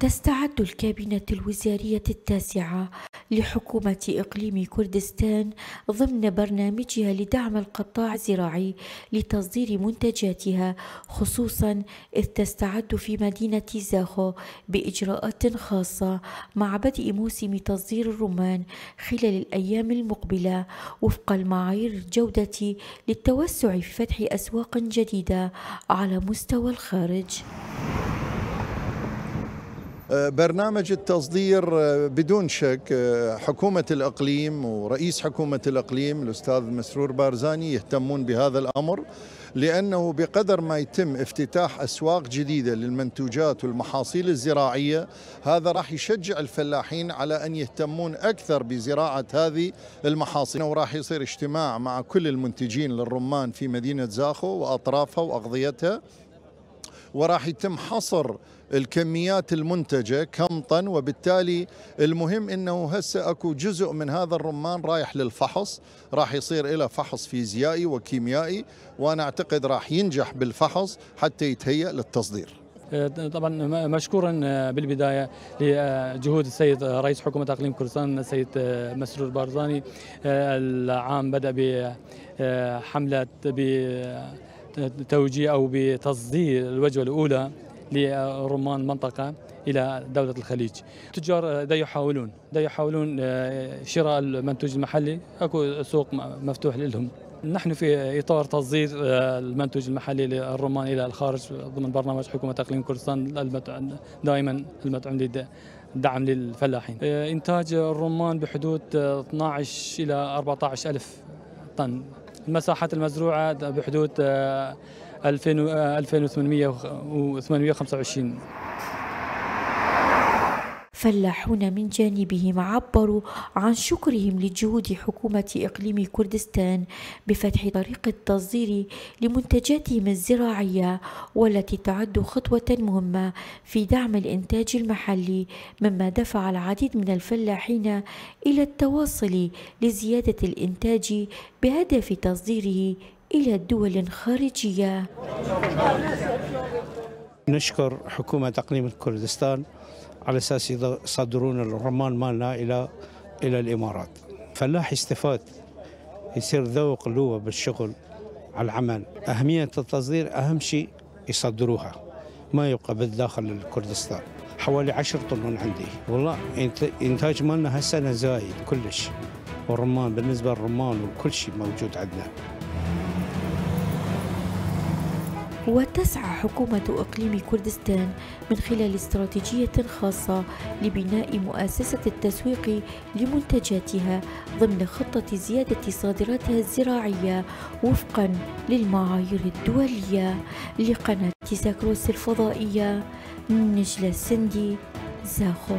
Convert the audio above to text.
تستعد الكابينة الوزارية التاسعة لحكومة إقليم كردستان ضمن برنامجها لدعم القطاع الزراعي لتصدير منتجاتها خصوصا إذ تستعد في مدينة زاخو بإجراءات خاصة مع بدء موسم تصدير الرمان خلال الأيام المقبلة وفق المعايير الجودة للتوسع في فتح أسواق جديدة على مستوى الخارج. برنامج التصدير آه، بدون شك آه، حكومة الإقليم ورئيس حكومة الإقليم الأستاذ مسرور بارزاني يهتمون بهذا الأمر لأنه بقدر ما يتم افتتاح أسواق جديدة للمنتوجات والمحاصيل الزراعية هذا راح يشجع الفلاحين على أن يهتمون أكثر بزراعة هذه المحاصيل. وراح يصير اجتماع مع كل المنتجين للرمان في مدينة زاخو وأطرافها وأغضيتها وراح يتم حصر الكميات المنتجة كم طن وبالتالي المهم إنه هسه أكو جزء من هذا الرمان رايح للفحص راح يصير له فحص فيزيائي وكيميائي وأنا أعتقد راح ينجح بالفحص حتى يتهيأ للتصدير. طبعا مشكورا بالبداية لجهود السيد رئيس حكومة إقليم كردستان السيد مسرور بارزاني. العام بدأ بحمله بتوجيه أو بتصدير الوجبه الأولى لرمان المنطقة إلى دولة الخليج. التجار دا يحاولون دا يحاولون آه، شراء المنتوج المحلي. أكو سوق مفتوح لهم. نحن في إطار تصدير آه، المنتوج المحلي للرمان إلى الخارج ضمن برنامج حكومة إقليم كردستان دائما المدعوم دعم للفلاحين. آه، إنتاج الرمان بحدود 12 إلى 14 ألف طن. المساحات المزروعة بحدود 2825 فلاحون من جانبهم عبروا عن شكرهم لجهود حكومة إقليم كردستان بفتح طريق التصدير لمنتجاتهم الزراعية والتي تعد خطوة مهمة في دعم الإنتاج المحلي مما دفع العديد من الفلاحين إلى التواصل لزيادة الإنتاج بهدف تصديره إلى الدول خارجية. نشكر حكومة أقليم كردستان على أساس يصدرون الرمان مالنا إلى إلى الإمارات. فلاح يستفاد يصير ذوق له بالشغل على العمل. أهمية التصدير أهم شيء يصدروها. ما يبقى بالداخل الكردستان حوالي عشر طن عندي. والله إنتاج مالنا هالسنة زايد كلش. والرمان بالنسبة للرمان وكل شيء موجود عندنا. وتسعى حكومة إقليم كردستان من خلال استراتيجية خاصة لبناء مؤسسة التسويق لمنتجاتها ضمن خطة زيادة صادراتها الزراعية وفقا للمعايير الدولية لقناة ساكروس الفضائية نجلة السندي زاخو.